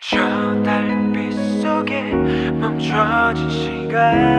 저 달빛 속에 멈춰진 시간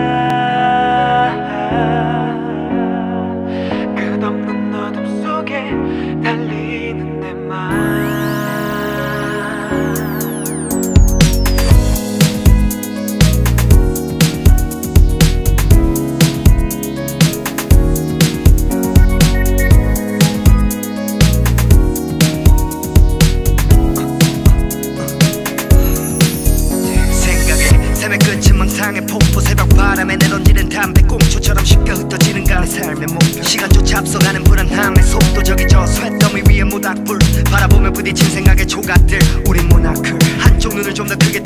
바람에 내던지는 담배 꽁초처럼 쉽게 흩어지는 가 내 삶의 목표. 시간조차 앞서가는 불안함의 속도 저기 저 쇳더미 위에 모닥불. 바라보며 부딪힌 생각의 조각들. 우린 모나클. 한쪽 눈을 좀 더 크게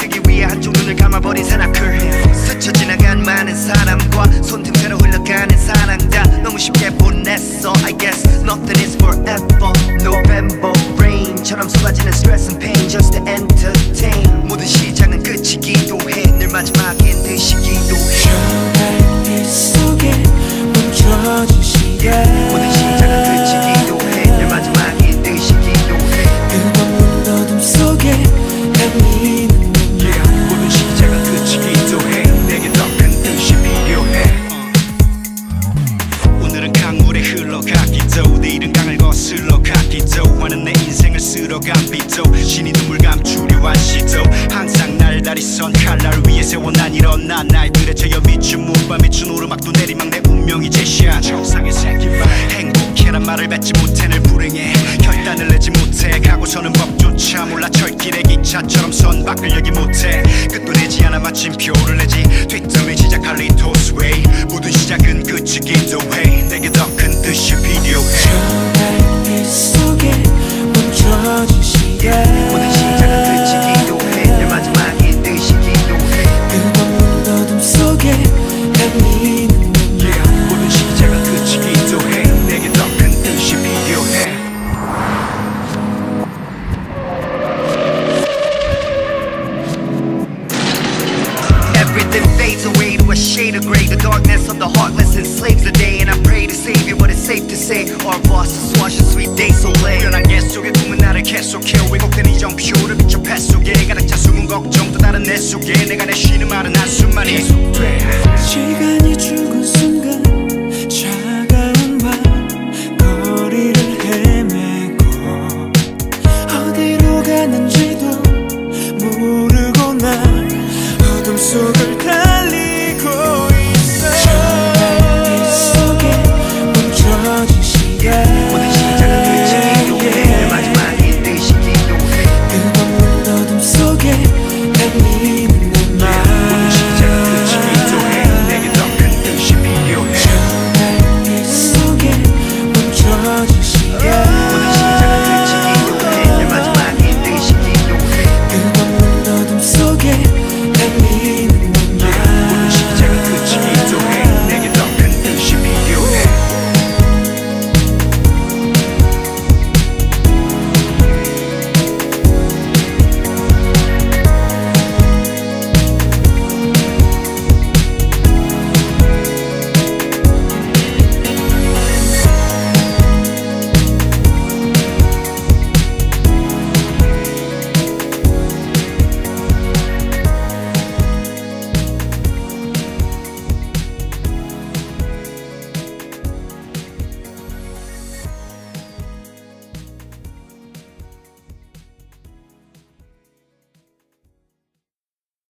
쓸어간 빛도 신이 눈물 감추려 한 시도. 항상 날다리 선 칼날 위에 세워 난 일어나 날들의 저여 비춘 무밤 비춘 오르막도 내리막 내 운명이 제시한 정상의 새끼말 행복해란 말을 뱉지 못해 늘 불행해. 결단을 내지 못해. 가고 서는 법조차 몰라. 철길에 기차처럼 선 밖을 열기 못해. 끝도 내지 않아 마침표를 내지. 뒤뜸에 시작할 리토스 웨이. 모든 시작은 끝이 기도 해 내게 더큰 Everything fades away to a shade of gray. The darkness of the heartless enslaves the day. And I pray to save you, but it's safe to say, our boss is wash a sweet day so late. 변한계 속에 꿈은 나를 계속해. 왜곡된 이정표를 비춰 패 속에 가득 찬 숨은 걱정 또 다른 내 속에 내가 내쉬는 말은 한숨만 계속돼. 시간이 죽은 순간 yeah